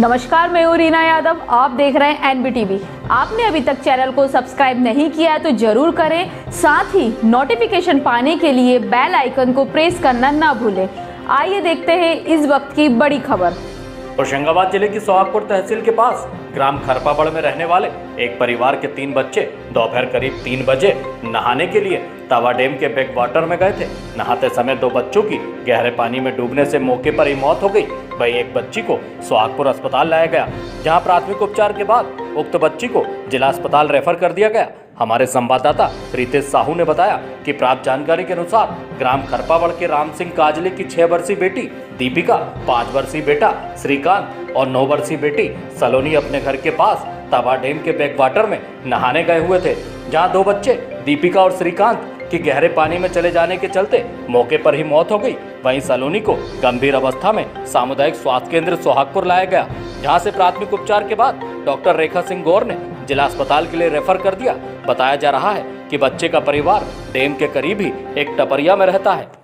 नमस्कार, मैं हूँ रीना यादव। आप देख रहे हैं एनबीटीवी। आपने अभी तक चैनल को सब्सक्राइब नहीं किया है तो ज़रूर करें। साथ ही नोटिफिकेशन पाने के लिए बेल आइकन को प्रेस करना ना भूलें। आइए देखते हैं इस वक्त की बड़ी खबर। होशंगाबाद ज़िले की सोहागपुर तहसील के पास, ग्राम खरपाबड़ में रहने वाले एक परिवार के तीन बच्चे दोपहर करीब तीन बजे नहाने के लिए तवा डैम के बैक वाटर में गए थे। नहाते समय दो बच्चों की गहरे पानी में डूबने से मौके पर ही मौत हो गई। वही एक बच्ची को सोहागपुर अस्पताल लाया गया, जहाँ प्राथमिक उपचार के बाद उक्त बच्ची को जिला अस्पताल रेफर कर दिया गया। हमारे संवाददाता रितेश साहू ने बताया कि प्राप्त जानकारी के अनुसार ग्राम खरपावड़ के राम सिंह काजले की छह वर्षीय बेटी दीपिका, पाँच वर्षीय बेटा श्रीकांत और नौ वर्षीय बेटी सलोनी अपने घर के पास तवा डैम के बैक वाटर में नहाने गए हुए थे, जहाँ दो बच्चे, दीपिका और श्रीकांत, की गहरे पानी में चले जाने के चलते मौके पर ही मौत हो गई। वहीं सलोनी को गंभीर अवस्था में सामुदायिक स्वास्थ्य केंद्र सोहागपुर लाया गया, जहाँ से प्राथमिक उपचार के बाद डॉक्टर रेखा सिंह गौर ने जिला अस्पताल के लिए रेफर कर दिया। बताया जा रहा है कि बच्चे का परिवार डैम के करीब ही एक टपरिया में रहता है।